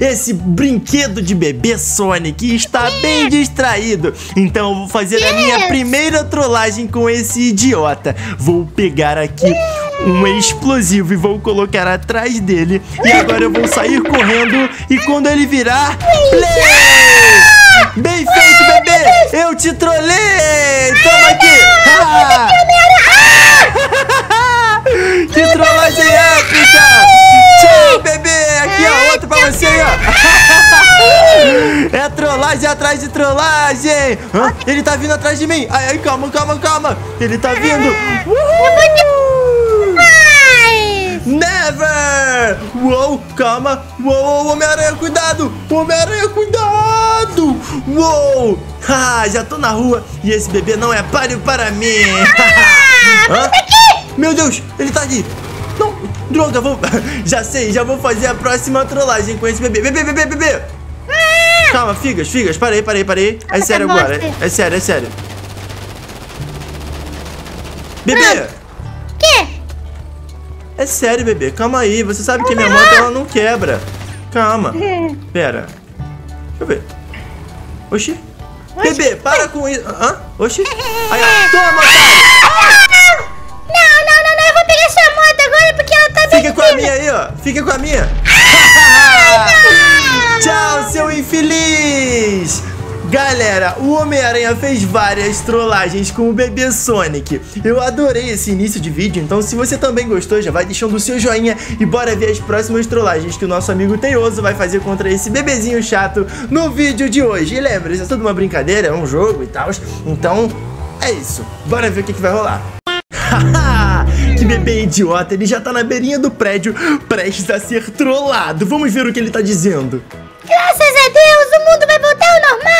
Esse brinquedo de bebê Sonic está bem distraído. Então eu vou fazer a minha primeira trollagem com esse idiota. Vou pegar aqui um explosivo e vou colocar atrás dele. E agora eu vou sair correndo. E quando ele virar. Play! Bem feito, bebê! Eu te trolei! Toma aqui! que trollagem épica! Tchau, bebê! Aqui, ó, outro pra você, ó! É trollagem atrás de trollagem! Hã? Ele tá vindo atrás de mim! Ai, ai, calma, calma, calma! Ele tá vindo! Uhul! Never! Uou, calma! Uou, Homem-Aranha, cuidado! Homem-Aranha, cuidado! Uou! Ah, já tô na rua e esse bebê não é páreo para mim! Hã? Meu Deus, ele tá ali! Não, droga, vou... Já sei, já vou fazer a próxima trollagem com esse bebê. Bebê, bebê, bebê! Calma, figas, figas, parei, parei, parei. É sério agora, é, é sério, é sério. Bebê! Quê? É sério, bebê, calma aí. Você sabe que minha moto ela não quebra. Calma. Pera. Deixa eu ver. Oxi. Bebê, para com isso. Hã? Oxi. Aí, ó. Toma, otário. Fica com a minha aí, ó. Fica com a minha. Tchau, seu infeliz. Galera, o Homem-Aranha fez várias trollagens com o bebê Sonic. Eu adorei esse início de vídeo, então se você também gostou, já vai deixando o seu joinha e bora ver as próximas trollagens que o nosso amigo Teioso vai fazer contra esse bebezinho chato no vídeo de hoje. E lembra, isso é tudo uma brincadeira, é um jogo e tal. Então, é isso. Bora ver o que, que vai rolar. que bebê idiota, ele já tá na beirinha do prédio, prestes a ser trollado. Vamos ver o que ele tá dizendo. Graças a Deus, o mundo vai voltar ao normal.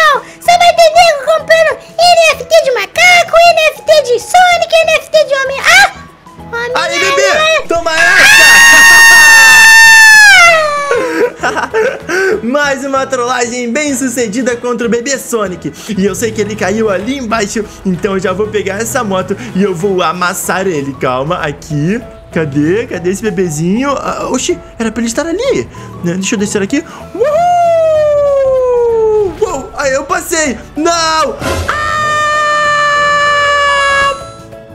Sucedida contra o bebê Sonic. E eu sei que ele caiu ali embaixo, então eu já vou pegar essa moto e eu vou amassar ele. Calma, aqui. Cadê? Cadê esse bebezinho? Ah, oxi, era pra ele estar ali. Né, Deixa eu descer aqui. Uhul! Uou! Aí eu passei. Não! Ah!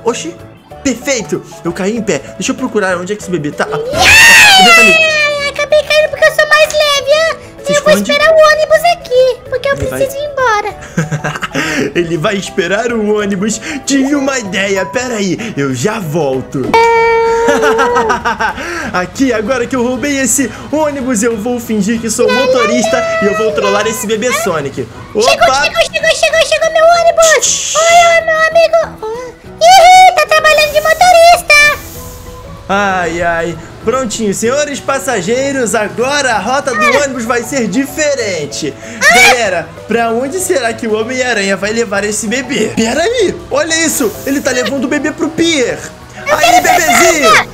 Oxi, perfeito. Eu caí em pé. Deixa eu procurar onde é que esse bebê tá. Ah, bebê tá ali. Acabei caindo porque eu sou mais leve. ah. Se eu vou esperar o ônibus aqui, porque eu Ele vai- preciso ir embora. Ele vai esperar o ônibus. Tive uma ideia. Pera aí, eu já volto. Aqui, agora que eu roubei esse ônibus, eu vou fingir que sou motorista e eu vou trollar esse bebê Sonic. Chegou, Opa! chegou, chegou, chegou, chegou meu ônibus. Oi, oi, meu amigo. Ih, tá trabalhando de motorista. Ai, ai. Prontinho, senhores passageiros, agora a rota do ônibus vai ser diferente. Galera, pra onde será que o Homem-Aranha vai levar esse bebê? Pera aí, olha isso, ele tá levando o bebê pro pier. Aí, bebezinho,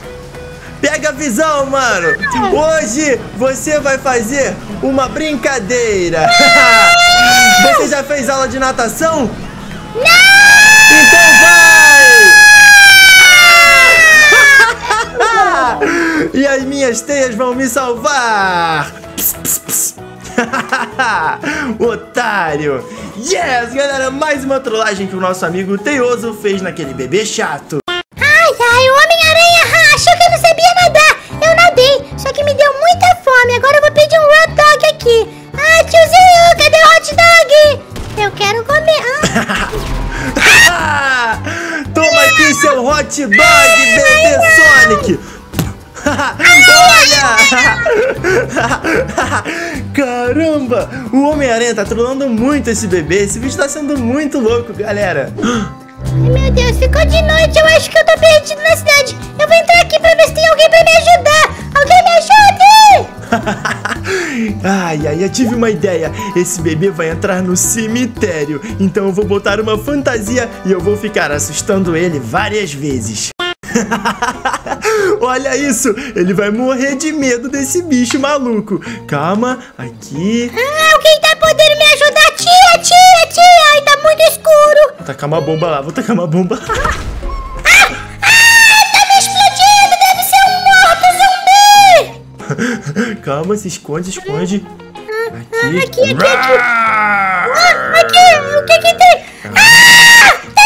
pega a visão, mano. Hoje você vai fazer uma brincadeira. Você já fez aula de natação? Não! Minhas teias vão me salvar! Ps, ps, ps. Otário! Yes, galera, mais uma trollagem que o nosso amigo Teioso fez naquele bebê chato. Ai, ai, o Homem-Aranha achou que eu não sabia nadar. Eu nadei, só que me deu muita fome. Agora eu vou pedir um hot dog aqui. Ah, tiozinho, cadê o hot dog? Eu quero comer. Ah, Toma aqui seu hot dog, bebê Sonic! Olha! Caramba! O Homem-Aranha tá trollando muito esse bebê. Esse vídeo tá sendo muito louco, galera. ai, meu Deus, ficou de noite. Eu acho que eu tô perdido na cidade. Eu vou entrar aqui pra ver se tem alguém pra me ajudar. Alguém me ajude! ai, ai, eu tive uma ideia. Esse bebê vai entrar no cemitério. Então eu vou botar uma fantasia e eu vou ficar assustando ele várias vezes. Olha isso, ele vai morrer de medo desse bicho maluco. Calma, aqui. Ah, alguém tá podendo me ajudar? Tia, tia, tia! Ai, tá muito escuro! Vou tacar uma bomba lá, vou tacar uma bomba. Tá me explodindo! Deve ser um morto zumbi! Calma, se esconde, esconde. Aqui, aqui, aqui. Rar! Aqui, o que que tem? Ah!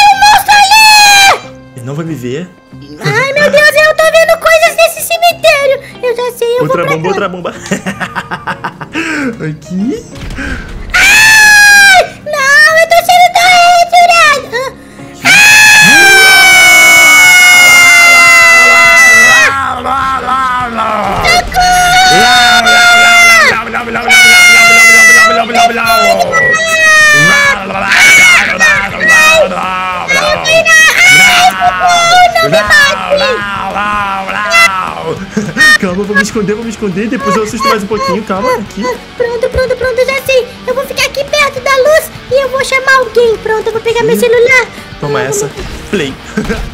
Ele não vai me ver. Ai, meu Deus, eu tô vendo coisas nesse cemitério. Eu já sei, eu outra vou pra bomba, cá. outra bomba. Aqui. Calma, vou me esconder, vou me esconder. Depois eu assusto mais um pouquinho. Calma, aqui. Pronto, pronto, pronto, eu já sei. Eu vou ficar aqui perto da luz e eu vou chamar alguém. Pronto, eu vou pegar meu celular. Toma essa. vou- Play.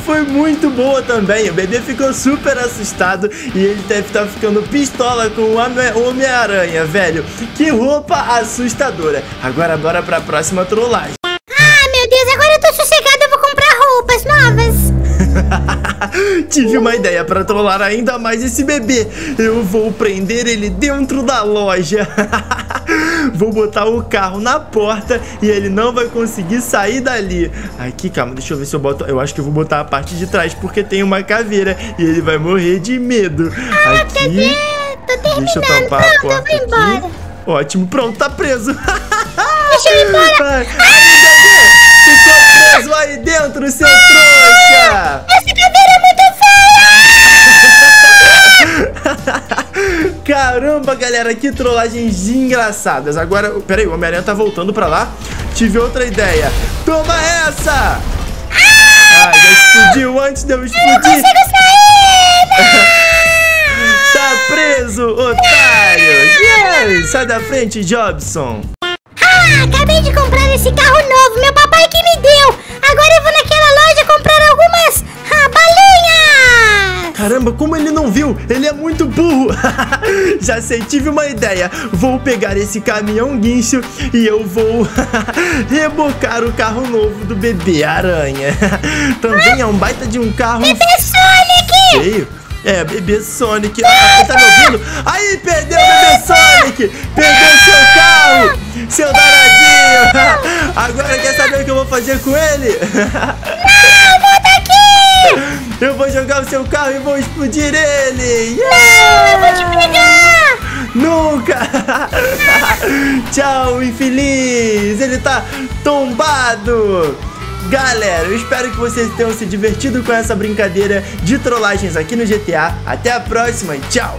foi muito boa também. O bebê ficou super assustado e ele deve estar ficando pistola com o Homem-Aranha, velho. Que roupa assustadora. Agora bora pra próxima trollagem. Tive uma ideia pra trollar ainda mais esse bebê. Eu vou prender ele dentro da loja. vou botar o carro na porta e ele não vai conseguir sair dali. Aqui, calma, deixa eu ver se eu boto. Eu acho que eu vou botar a parte de trás porque tem uma caveira e ele vai morrer de medo. Aqui. Tô terminando, Deixa eu tampar a eu porta embora. aqui. Ótimo, pronto, tá preso. Deixa eu ir embora. Ai, bebê! Ficou preso aí dentro, seu trouxa! Essa caveira Caramba, galera, que trollagens engraçadas. Agora, peraí, o Homem-Aranha tá voltando pra lá. Tive outra ideia. Toma essa! Ai, já explodiu antes de eu explodir. Consigo sair. Tá preso, otário! Yes! Sai da frente, Jobson! Ah, acabei de comprar esse carro novo. Meu papai que me deu. Caramba, como ele não viu? Ele é muito burro! Já sei, tive uma ideia. Vou pegar esse caminhão guincho e eu vou rebocar o carro novo do bebê aranha. Também é um baita de um carro Bebê Sonic. feio. É, bebê Sonic. Ah, tá me ouvindo? Aí, perdeu o bebê Sonic! Perdeu seu carro! Seu danadinho! Agora quer saber o que eu vou fazer com ele? Não. Eu vou jogar o seu carro e vou explodir ele! Eu vou te pegar. Nunca! Tchau, infeliz! Ele tá tombado! Galera, eu espero que vocês tenham se divertido com essa brincadeira de trollagens aqui no GTA. Até a próxima tchau!